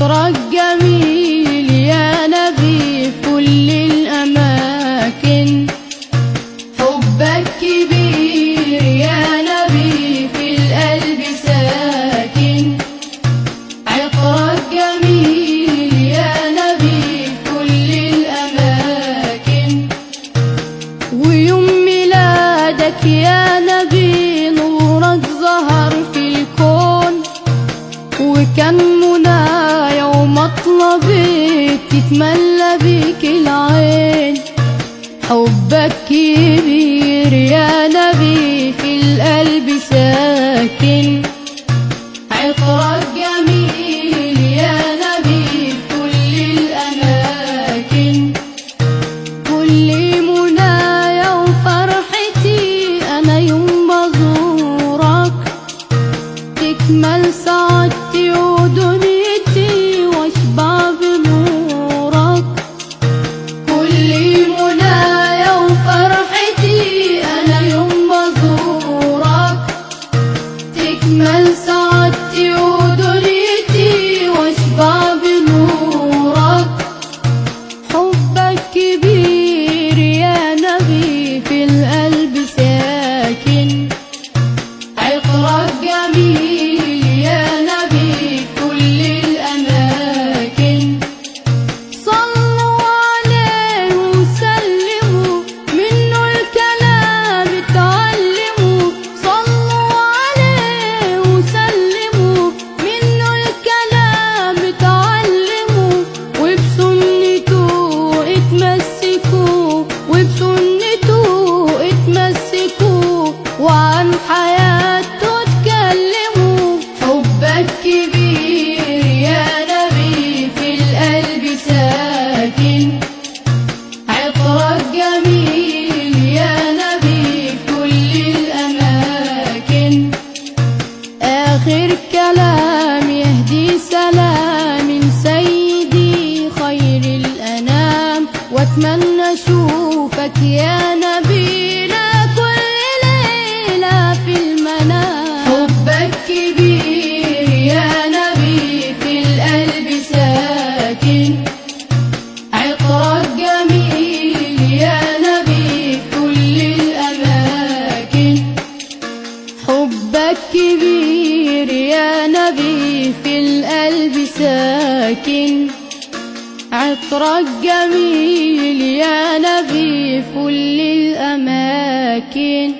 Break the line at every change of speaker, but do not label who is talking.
عطرك جميل يا نبي كل الأماكن. حبك كبير يا نبي في القلب ساكن. عطرك جميل يا نبي كل الأماكن. ويوم ميلادك يا نبي نورك ظهر في الكون. وكان اطلبك تتملى بيك العين. حبك كبير يا نبي في القلب ساكن. عطرك جميل يا نبي في كل الأماكن. كل منايا وفرحتي أنا يوم بزورك. تكمل ساكن آخر كلام قلبك كبير يا نبي في القلب ساكن. عطرك جميل يا نبي في كل الأماكن.